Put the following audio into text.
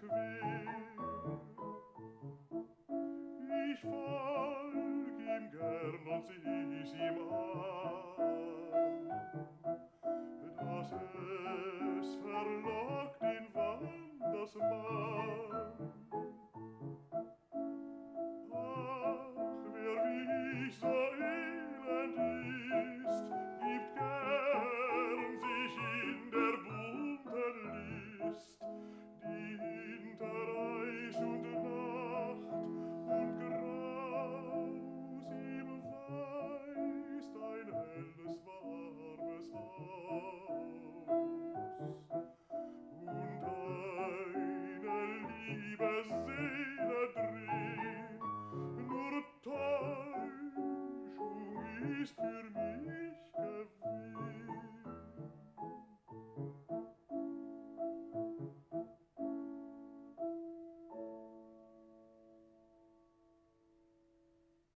quer ich folg ihm gern und sieh's ihm an dass es verlockt ihn wann das Mann. Ach wer wie ich so elend ist gibt gern versehne Dreh, nur Täuschung ist für mich gewinn.